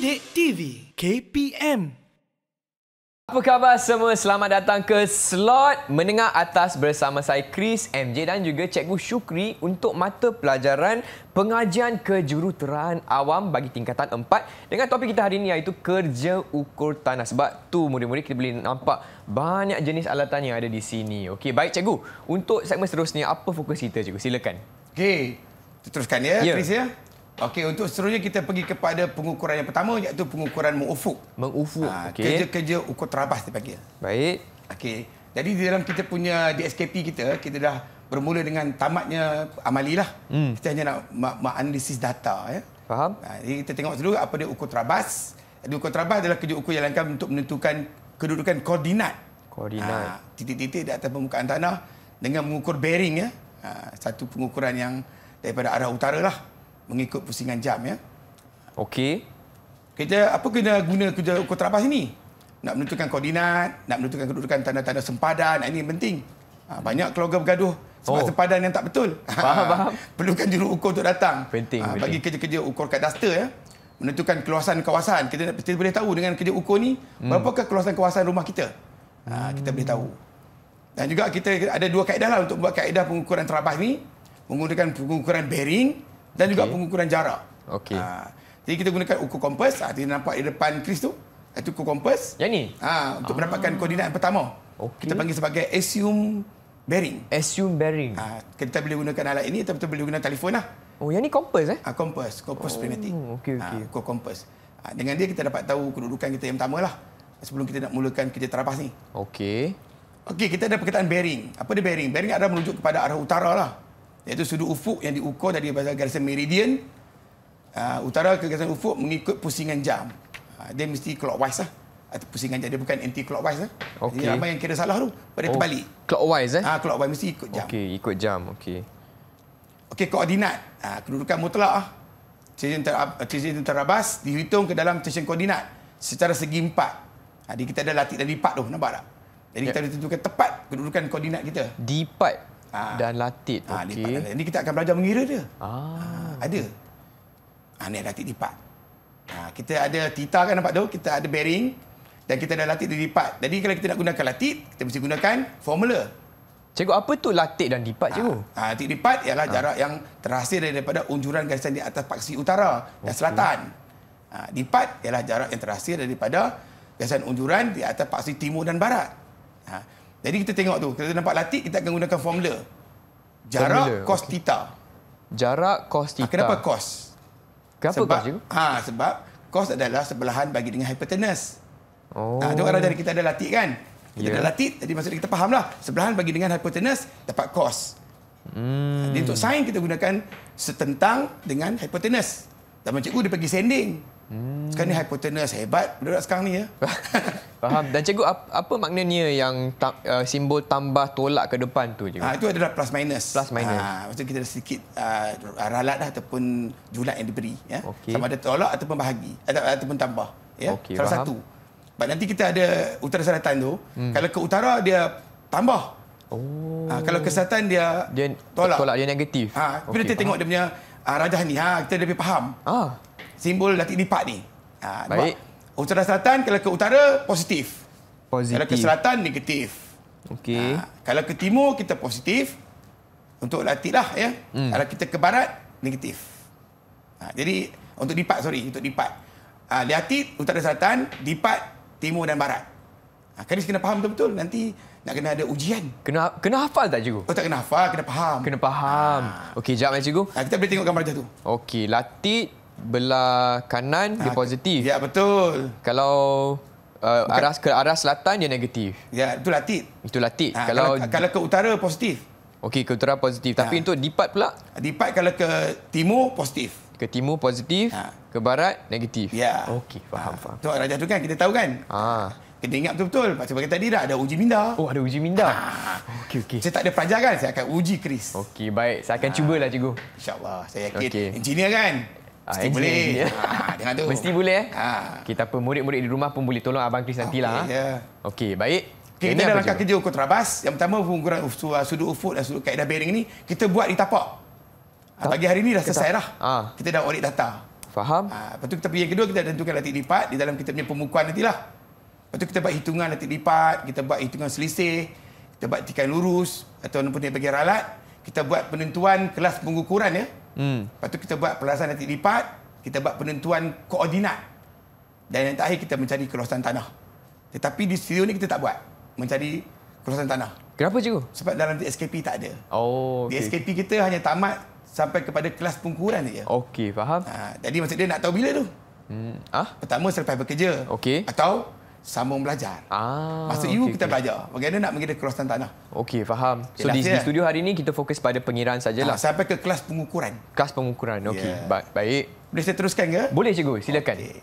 Didik TV KPM Apa khabar semua? Selamat datang ke slot menengah atas bersama saya Chris MJ dan juga Cikgu Syukri untuk mata pelajaran pengajian kejuruteraan awam bagi tingkatan 4 dengan topik kita hari ini iaitu kerja ukur tanah. Sebab tu murid-murid kita boleh nampak banyak jenis alatan yang ada di sini. Okey, baik Cikgu. Untuk segmen seterusnya, apa fokus kita Cikgu? Silakan. Okey, teruskan ya, Ya. Chris ya. Okey, untuk seterusnya kita pergi kepada pengukuran yang pertama iaitu pengukuran mengufuk. Mengufuk. Ha, Okey. Kerja-kerja ukur terabas dipanggil. Baik. Okey. Jadi di dalam kita punya DSKP kita, kita dah bermula dengan tamatnya amali lah. Hmm. Kita hanya nak ma- ma- analisis data ya. Faham? Ha, jadi kita tengok dulu apa dia ukur terabas. Jadi ukur terabas adalah kerja ukur yang dilakukan untuk menentukan kedudukan koordinat. Koordinat. Ha, titik-titik di atas permukaan tanah dengan mengukur bearing ya. Ha, satu pengukuran yang daripada arah utara lah mengikut pusingan jam ya. Okey. Kita apa kena guna kerja ukur terabas ini? Nak menentukan koordinat, nak menentukan kedudukan tanda-tanda sempadan, ini yang penting. Ha, banyak keluarga bergaduh sebab Oh. sempadan yang tak betul. Faham, faham. Perlukan juru ukur untuk datang. Penting, Ha, bagi kerja-kerja ukur kadaster ya. Menentukan keluasan kawasan. Kita, kita boleh tahu dengan kerja ukur ni hmm. berapakah keluasan kawasan rumah kita. Ha, kita boleh tahu. Dan juga kita ada dua kaedah lah untuk buat kaedah pengukuran terabas ni. Menggunakan pengukuran bearing dan juga Okey. pengukuran jarak. Okey. Ha, jadi kita gunakan ukur kompas. Ha, kita nampak di depan Chris tu. Itu ukur kompas. Yang ni? Ha, untuk mendapatkan koordinat yang pertama. Okey. Kita panggil sebagai assume bearing. Assume bearing. Ha, kita boleh gunakan alat ini atau kita boleh guna telefon lah. Oh, yang ni kompas eh? Ha, kompas, kompas oh, pneumatic. okey, okey. Ha, ukur kompas. Ha, dengan dia kita dapat tahu kedudukan kita yang pertama lah. Sebelum kita nak mulakan kerja terabas ni. Okey. Okey, kita ada perkataan bearing. Apa dia bearing? Bearing adalah merujuk kepada arah utara lah. Iaitu sudut ufuk yang diukur daripada garisan meridian uh, utara ke garisan ufuk mengikut pusingan jam. Uh, dia mesti clockwise lah. Atau pusingan jam. Dia bukan anti-clockwise lah. Okey. Jadi ramai yang kira salah tu. Pada oh. terbalik. Clockwise eh? Ah, clockwise mesti ikut jam. Okey, ikut jam. Okey. Okey, koordinat. Uh, kedudukan mutlak lah. Ter, stesen terabas dihitung ke dalam stesen koordinat secara segi empat. Jadi kita ada latih dan lipat tu, nampak tak? Jadi Ya. kita ada tentukan tepat kedudukan koordinat kita. Dipat Ah. dan latit. Ha, lipat Okey. dan- Ini kita akan belajar mengira dia. Ah. Ha, ada. Ha, ni latih lipat. Ha, kita ada tita kan nampak tu? Kita ada bearing dan kita ada latih dan lipat. Jadi kalau kita nak gunakan latih, kita mesti gunakan formula. Cikgu, apa tu latit dan dipat, cikgu? Ha, latih lipat ialah jarak yang terhasil daripada unjuran garisan di atas paksi utara dan selatan. Ha, lipat ialah jarak yang terhasil daripada garisan unjuran di atas paksi timur dan barat. Ha, jadi kita tengok tu, kita nampak latih, kita akan gunakan formula. Jarak Formula, cos okey. theta. Jarak cos Ha, theta. kenapa cos? Kenapa sebab, cos, cikgu? Ha, sebab cos adalah sebelahan bagi dengan hypotenuse. Oh. Ha, tu orang jadi kita ada latih kan? Kita Ya. ada latih, jadi maksudnya kita faham lah. Sebelahan bagi dengan hypotenuse dapat cos. Hmm. Jadi untuk sin kita gunakan setentang dengan hypotenuse. Dan cikgu dia pergi sending. Hmm. Sekarang ni hypotenuse hebat budak sekarang ni ya. Faham. Dan cikgu, apa, apa maknanya yang ta, uh, simbol tambah tolak ke depan tu, cikgu? ha, itu adalah plus minus. Plus minus. Ha, maksudnya kita ada sedikit uh, ralat lah ataupun julat yang diberi. Ya. Okey. Sama ada tolak ataupun bahagi. Atau, ataupun tambah. Ya. Okey, Salah faham. satu. Sebab nanti kita ada utara selatan tu. Hmm. Kalau ke utara dia tambah. Oh. Ha, kalau ke selatan dia, Dia tolak. tolak dia negatif. Ha, Okey, bila kita faham. tengok dia punya uh, rajah ni, ha, kita lebih faham. Ah. Simbol latih lipat ni. Ha, Baik. nampak? Utara selatan kalau ke utara positif. Positif. Kalau ke selatan negatif. Okey. Ha, kalau ke timur kita positif untuk latih lah ya. Hmm. Kalau kita ke barat negatif. Ha, jadi untuk lipat sorry untuk lipat. Ha, latih utara selatan, lipat timur dan barat. Ha, Kadis kena faham betul-betul nanti nak kena ada ujian. Kena kena hafal tak, cikgu? Oh tak kena hafal, kena faham. Kena faham. Okey, jap eh, cikgu. Ha, kita boleh tengok gambar rajah tu. Okey, latit belah kanan dia Ha, positif. Ya betul. Kalau uh, arah ke arah selatan dia negatif. Ya itu latih. Itu latit. Ha, kalau kalau, kalau ke utara positif. okey ke utara positif, tapi Ha. untuk dipat pula Lipat kalau ke timur positif. ke timur positif, Ha. ke barat negatif. Ya. Okey, faham Ha, faham. Tu rajah tu kan kita tahu kan. Ah. Kena ingat betul-betul. Pasal bagi tadi dah ada uji minda. Oh, ada uji minda. Okey, okey. Saya tak ada pelajar kan, saya akan uji Chris. Okey, baik. Saya akan cubalah cikgu. InsyaAllah. Saya yakin. Okey. Engineer kan? Ah, Mesti engineer, boleh. Ha, tu. Mesti boleh eh? Ha. Kita apa murid-murid di rumah pun boleh tolong abang Chris nantilah. Okey, ha? ya. Okey, baik. Okay, Ini kita dalam kerja ukur terabas. Yang pertama pengukuran uf- sudut ufuk dan sudut kaedah bearing ni kita buat di tapak. Ha, Pagi hari ni dah selesai dah. Ah. Kita dah audit data. Faham? Ha, lepas tu kita pergi yang kedua, kita tentukan latih lipat di dalam kita punya pemukuan nantilah. Lepas tu kita buat hitungan latih lipat, kita buat hitungan selisih, kita buat tikai lurus ataupun dia bagi ralat. Kita buat penentuan kelas pengukuran ya. Hmm. Lepas tu kita buat perlasan latih lipat, kita buat penentuan koordinat. Dan yang terakhir kita mencari keluasan tanah. Tetapi di studio ni kita tak buat. Mencari keluasan tanah. Kenapa cikgu? Sebab dalam SKP tak ada. Oh, Di okey. SKP kita hanya tamat sampai kepada kelas pengukuran saja. Okey, faham. Ha, jadi maksud dia nak tahu bila tu? Hmm. Ah? Pertama selepas bekerja. Okey. Atau sambung belajar. Ah. Masa you okey, kita okey. belajar. Bagaimana nak mengira keluasan tanah. Okey, faham. So Jelas di, di studio hari ini kita fokus pada pengiraan Ha, sajalah. sampai ke kelas pengukuran. Kas pengukuran. Okey, ba- baik. Boleh saya teruskan ke? Boleh cikgu, silakan. Okey.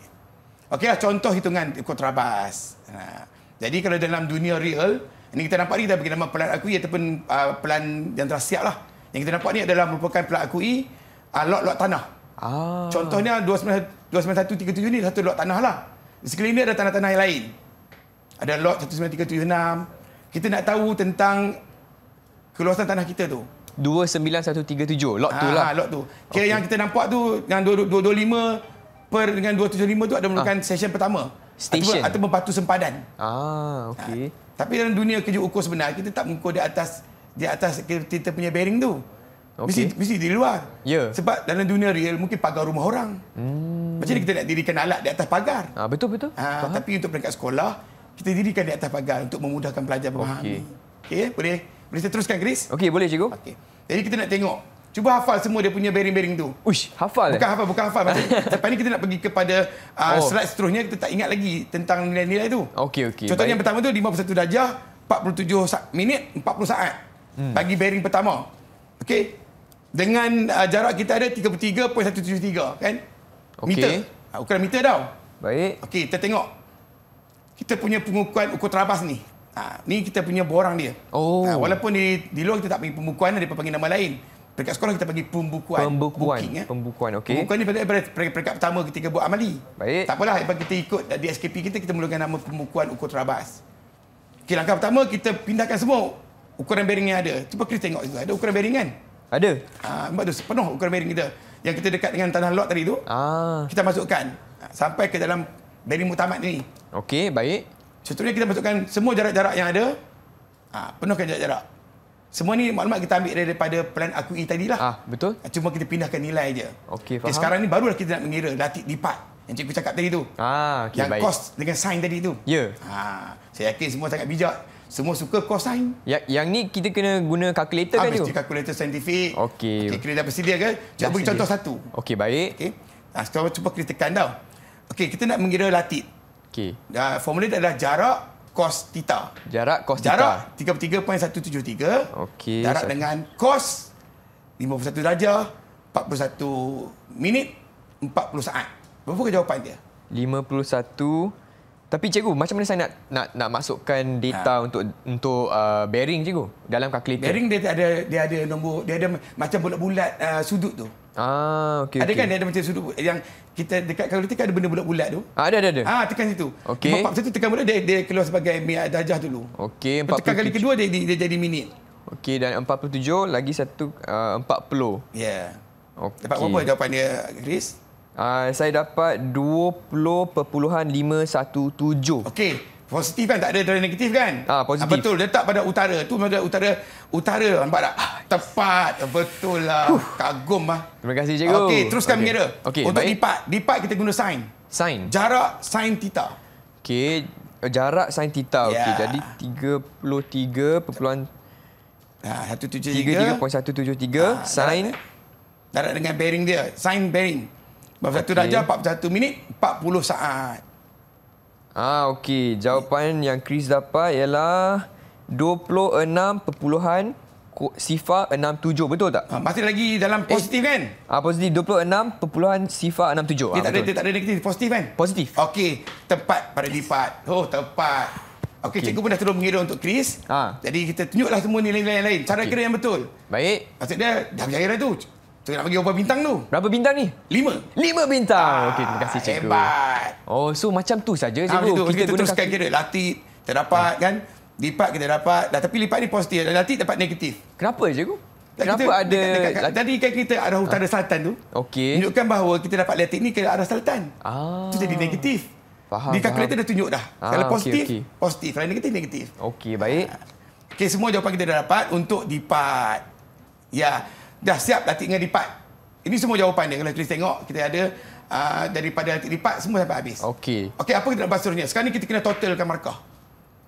Okeylah contoh hitungan ikut rabas. Ha. Jadi kalau dalam dunia real, ini kita nampak ni kita bagi nama pelan akui ataupun uh, pelan yang siap lah. Yang kita nampak ni adalah merupakan pelan akui uh, lot-lot tanah. Ah. Contohnya 29137 ni satu lot tanah lah. Di sekeliling dia ada tanah-tanah yang lain. Ada lot 19376. Kita nak tahu tentang keluasan tanah kita tu. 29137 lot tu Ah, lah. lot tu. Kira yang kita nampak tu yang 225 per dengan 275 tu ada merupakan session pertama. Ah. Station. Atau, atau batu sempadan. Ah, okey. Tapi dalam dunia kerja ukur sebenar kita tak mengukur di atas di atas kita punya bearing tu. Mesti, Okey. mesti di luar. Ya. Sebab dalam dunia real mungkin pagar rumah orang. Hmm. Macam mana kita nak dirikan alat di atas pagar? Ah, betul betul. Ha, tapi untuk peringkat sekolah, kita dirikan di atas pagar untuk memudahkan pelajar memahami. Okey, boleh boleh saya teruskan Chris? Okey, boleh cikgu? Okey. Jadi kita nak tengok. Cuba hafal semua dia punya bearing-bearing tu. Uish, hafal eh? Bukan hafal, bukan hafal. Lepas ni kita nak pergi kepada uh, Oh. slide seterusnya, kita tak ingat lagi tentang nilai-nilai tu. Okey, okey. Contohnya yang pertama tu 51 darjah, 47 sa- minit, 40 saat. Hmm. Bagi bearing pertama. Okey. Dengan uh, jarak kita ada 33.173 kan? Okey. Meter. Uh, ukuran meter tau. Baik. Okey, kita tengok. Kita punya pengukuran ukur terabas ni. Ha, ni kita punya borang dia. Oh. Ha, walaupun di, di luar kita tak panggil pembukuan, ada panggil nama lain. Peringkat sekolah kita panggil pembukuan. Pembukuan. Booking, ya. Pembukuan, okey. Pembukuan ni pada pada peringkat peringkat pertama ketika buat amali. Baik. Tak apalah, lepas kita ikut di SKP kita, kita mulakan nama pembukuan ukur terabas. Okey, langkah pertama kita pindahkan semua ukuran bearing yang ada. Cuba kita tengok situ. Ada ukuran bearing kan? Ada. Ha, nampak tu penuh ukuran bearing kita. Yang kita dekat dengan tanah lot tadi tu, Ah. kita masukkan ha, sampai ke dalam bearing mutamat ni. Okey, baik. Contohnya kita masukkan semua jarak-jarak yang ada, ha, penuhkan jarak-jarak. Semua ni maklumat kita ambil daripada plan akui tadi lah. Ah, betul? Ha, Cuma kita pindahkan nilai je. Okey, Okay, faham. sekarang ni barulah kita nak mengira latih lipat. Yang cikgu cakap tadi tu. Ah, okey, yang baik. kos dengan sin tadi tu. Ya. Ha, saya yakin semua sangat bijak. Semua suka cosine. Yang, yang ni kita kena guna kalkulator Ah, kan mesti tu? kalkulator saintifik. Okey. Okey, kira dah bersedia ke? Dah Cuba bagi contoh satu. Okey, baik. Okey. Ha, sekarang cuba kita tekan tau. Okey, kita nak mengira latih. Okey. Uh, formula dia adalah jarak cos theta. Jarak kos Jarak 33.173. Okey, Jarak satu. dengan cos 51 darjah, 41 minit, 40 saat. Berapa ke jawapan dia? 51 tapi cikgu macam mana saya nak nak nak masukkan data untuk untuk uh, bearing cikgu dalam kalkulator Bearing dia ada dia ada nombor, dia ada macam bulat-bulat uh, sudut tu. ah okey Ada okey kan dia ada macam sudut yang kita dekat kalkulator kan ada benda bulat-bulat tu. ah, ada ada ada Ah tekan situ. Okey. Empat satu tekan bulat dia dia keluar sebagai minit darjah dulu. okey tekan kali 47 kedua dia, dia, dia jadi minit. okey dan 47 lagi satu uh, 40 Ya. Yeah. okey Dapat berapa jawapan dia, Chris? Ah, saya dapat 20.517 Okey, positif kan tak ada dari negatif kan? Ah, positif. betul, letak pada utara. Tu pada utara utara nampak tak? Tepat, betul lah. Kagum ah. terima kasih cikgu Okey, teruskan Okey. mengira. okey Untuk baik lipat, lipat kita guna sin. sin Jarak sin theta. okey jarak sin theta okey Ya. jadi 33 perpuluhan Ha, 173. 33.173 Ah, sin Darat dengan bearing dia, sin bearing. 41 Okey. darjah, 41 minit, 40 saat. Ah okey, jawapan yang Chris dapat ialah 26 perpuluhan sifar 67 betul tak? Ha, masih lagi dalam positif kan? Ah positif 26 perpuluhan sifar 67. Dia Ah, tak ada dia tak ada negatif, positif kan? Positif. Okey, tepat pada lipat. Oh, tepat. Okey, Okey. cikgu pun dah tolong mengira untuk Chris. Ha. Jadi kita tunjuklah semua nilai-nilai yang lain. Cara Okey. kira yang betul. Baik. Maksud dia dah berjaya dah tu. Tu nak bagi berapa bintang tu? Berapa bintang ni? Lima. 5 bintang. Okey, terima kasih cikgu. Hebat. Oh, so macam tu saja Ha, cikgu. tu. Kita, guna teruskan kaki- kira. Latih, kita dapat kan? Lipat kita dapat. Dah, tapi lipat ni positif. Latih dapat negatif. Kenapa cikgu? Dan Kenapa kita, ada dekat, dekat, Tadi kan kita arah utara selatan tu. Okey. Menunjukkan bahawa kita dapat latih ni ke arah selatan. Ah. Itu jadi negatif. Faham, Di kalkulator faham. dah tunjuk dah. Ah, Kalau positif, okey. positif. Kalau negatif, negatif. Okey, baik. Okey, semua jawapan kita dah dapat untuk dipat. Ya, dah siap latih dengan dipat. Ini semua jawapan dia. Kalau Chris tengok, kita ada uh, daripada latih dipat, semua sampai habis. Okey. Okey, apa kita nak bahas seterusnya? Sekarang ni kita kena totalkan markah.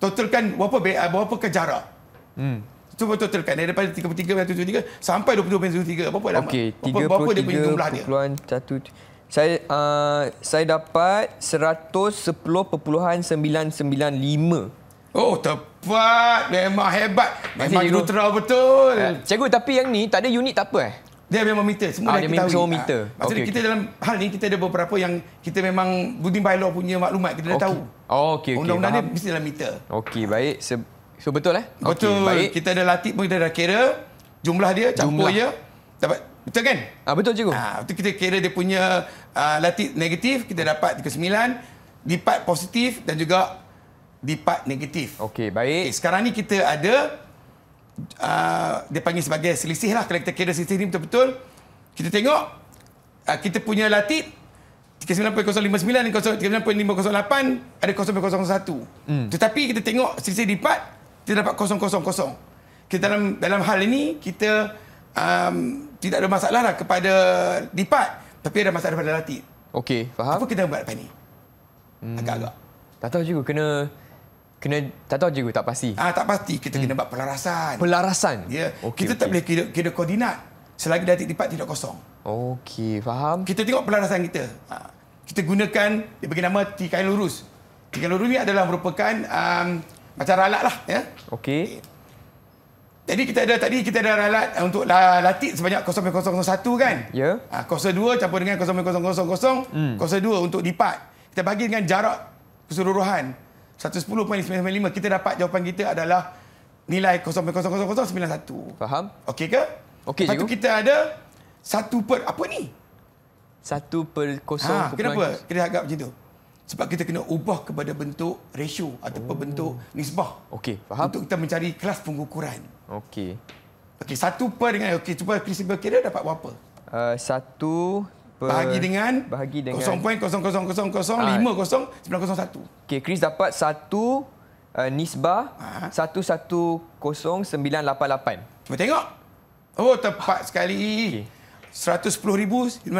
Totalkan berapa be- uh, berapa ke jarak. Hmm. Cuba totalkan daripada 33.73 sampai 22.73. Berapa lama? Okey, berapa, berapa dia punya jumlah dia? 33.1 saya uh, saya dapat 110.995. Oh, tepat. Memang hebat. Memang jurutera betul. Uh, cikgu tapi yang ni tak ada unit tak apa eh? Dia memang meter. Semua Ah, dah dia kita tahu. meter. Ah, Maksudnya Okey, kita dalam hal ni kita ada beberapa yang kita memang Budin Bylaw punya maklumat kita dah Okey. tahu. Oh, okey okey. Undang-undang dia mesti dalam meter. Okey, baik. Se so betul eh? Betul. Okey, baik. Kita ada latih pun kita dah kira jumlah dia, campur Jumlah. je. Dapat betul kan? Ah betul cikgu. Ah, itu kita kira dia punya uh, latih negatif, kita dapat 39, dipat positif dan juga dipat negatif. Okey, Okay, baik. sekarang ni kita ada uh, dia panggil sebagai selisih lah kalau kita kira selisih ni betul-betul. Kita tengok uh, kita punya latih 39.059 dan 39.508 ada 0.01. Hmm. Tetapi kita tengok selisih dipat kita dapat 0.00. Kita dalam dalam hal ini kita um, tidak ada masalah lah kepada dipat tapi ada masalah pada latih. Okey, Apa faham? kita buat lepas ni? Agak-agak. Tak tahu cikgu kena kena tak tahu cikgu tak pasti. Ah tak pasti kita kena buat pelarasan. Pelarasan. Ya, Okey, kita tak okey. boleh kira, kira koordinat selagi datik dipat tidak kosong. Okey, faham? Kita tengok pelarasan kita. Ha, kita gunakan dia bagi nama tikain lurus. Tikain lurus ni adalah merupakan um, macam ralat lah ya. Okey. Jadi kita ada tadi kita ada ralat untuk la- latik sebanyak 0.001 kan? Ya. Ha, 02 campur dengan 0.000 hmm. 02 untuk dipat. Kita bagi dengan jarak keseluruhan 110.995 kita dapat jawapan kita adalah nilai 0.00091. Faham? Okey ke? Okey, Lepas tu kita ada satu per apa ni? Satu per kosong. Ha, perpuluhan- kenapa kita agak macam tu? Sebab kita kena ubah kepada bentuk ratio ataupun Oh. bentuk nisbah Okey, faham? untuk kita mencari kelas pengukuran. Okey. Okey, satu per dengan okey cuba Chris kira dapat berapa? Uh, satu per... Bahagi dengan Bahagi dengan... 0.000005091. Okey, Chris dapat satu uh, nisbah Ha. 110,988. Cuba tengok. Oh, tepat sekali. Okey. 110,988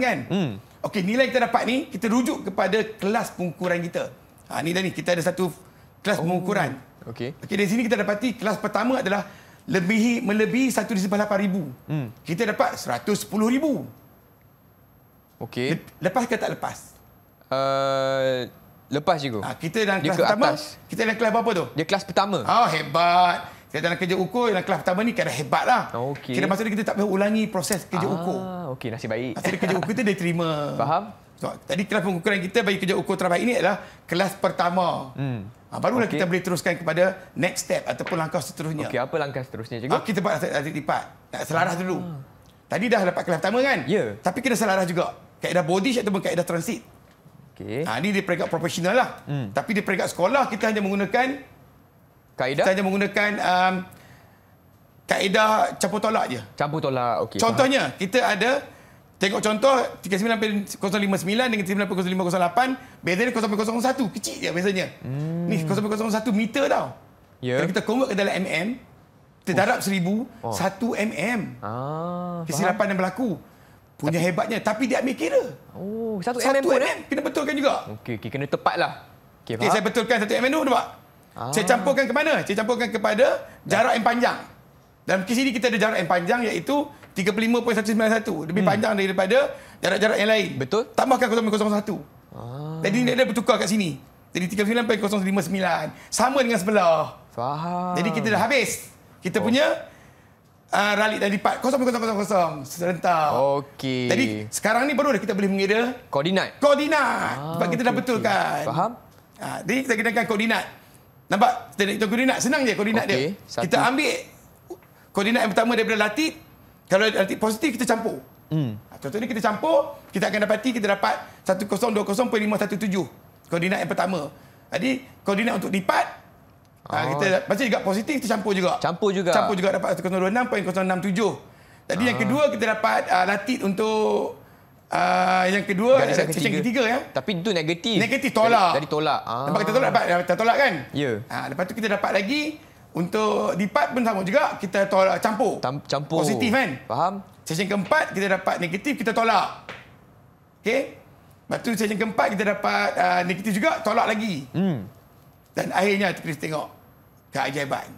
kan? Hmm. Okey, nilai kita dapat ni, kita rujuk kepada kelas pengukuran kita. Ha, ni dah ni, kita ada satu kelas oh. pengukuran. Okey. Okey, dari sini kita dapati kelas pertama adalah lebihi melebihi 1 disebah 8,000. Hmm. Kita dapat 110,000. Okey. Lep- Lepas ke tak lepas? Uh, lepas cikgu. Ha, kita dalam Dia kelas ke pertama, atas. kita dalam kelas berapa tu? Dia kelas pertama. Oh, hebat. Kita dalam kerja ukur, dalam kelas pertama ni kira hebat lah. Okey. Kira maksudnya kita tak payah ulangi proses kerja ukur. Ah, okey, nasib baik. Maksudnya kerja ukur kita dia terima. Faham? So, tadi kelas pengukuran kita bagi kerja ukur terbaik ini adalah kelas pertama. Hmm. Ha, barulah Okey. kita boleh teruskan kepada next step ataupun langkah seterusnya. Okey, apa langkah seterusnya cikgu? Ha, kita buat adik lipat. Nak selaras dulu. Tadi dah dapat kelas pertama kan? Ah. Ya. Tapi kena selaras juga. Kaedah body ataupun kaedah transit. Okey. Ha, ni di peringkat profesional lah. Hmm. Tapi di peringkat sekolah kita hanya menggunakan Kaedah? kita hanya menggunakan um, kaedah campur tolak je. Campur tolak. Okey. Contohnya, kita ada tengok contoh 39.059 dengan 39.0508, beza dia 0.01, kecil je bezanya. Hmm. Ni 0.01 meter tau. Ya. Kalau kita convert ke dalam mm, kita darab 1000, Oh. 1 mm. Ah, faham. Kesilapan yang berlaku. Punya hebatnya, tapi dia ambil kira. Oh, satu 1 mm pun mm, eh? kena betulkan juga. Okey, okey, kena tepat lah. Okey, faham? saya betulkan 1 mm dulu nampak? Ah. Saya campurkan ke mana? Saya campurkan kepada jarak yang panjang. Dalam kes ini kita ada jarak yang panjang iaitu 35.191. Lebih hmm. panjang daripada jarak-jarak yang lain. Betul. Tambahkan 0.01. Ah, Jadi dia ada bertukar kat sini. Jadi 39.059. Sama dengan sebelah. faham. Jadi kita dah habis. Kita Oh. punya uh, ralik dan lipat 0.000 serentak. Okey. Jadi sekarang ni baru dah kita boleh mengira koordinat. koordinat. Ah, Sebab kita dah betulkan. okey. Faham? Ha, jadi kita gunakan koordinat. Nampak? Kita nak hitung koordinat. Senang je koordinat Okey, dia. satu. Kita ambil koordinat yang pertama daripada latih. Kalau latih positif, kita campur. Hmm. Ha, contohnya kita campur, kita akan dapati kita dapat 1020.517. Koordinat yang pertama. Jadi, koordinat untuk lipat, Ah. kita macam juga positif kita campur juga. Campur juga. Campur juga dapat 026.067. Tadi ah. yang kedua kita dapat uh, latit untuk uh, yang kedua Garisan sesi ketiga. ketiga ya. Tapi itu negatif. Negatif tolak. Dari, dari tolak. Ah. Lepas kita tolak dapat kita tolak kan? Ya. Ah, lepas tu kita dapat lagi untuk di part pun sama juga kita tolak campur. Tam- campur. Positif kan? Faham? Sesi keempat kita dapat negatif kita tolak. Okey? Lepas tu sesi keempat kita dapat uh, negatif juga tolak lagi. Hmm. Dan akhirnya kita tengok keajaiban.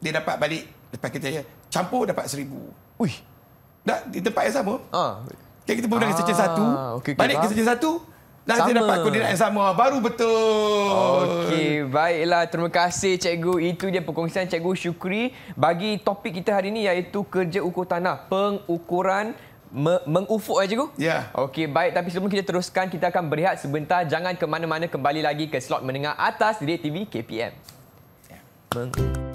Dia dapat balik lepas kita campur dapat seribu. Ui. Dah di tempat yang sama. Ah. Okay, kita dengan Ah, section satu. okey, okey, balik ke section satu. Dan kita Sama. dapat koordinat yang sama. Baru betul. Okey, baiklah. Terima kasih cikgu. Itu dia perkongsian cikgu Syukri bagi topik kita hari ini iaitu kerja ukur tanah, pengukuran me- mengufuk ya cikgu? Ya. Okey, baik tapi sebelum kita teruskan kita akan berehat sebentar. Jangan ke mana-mana kembali lagi ke slot menengah atas di TV KPM. Meng-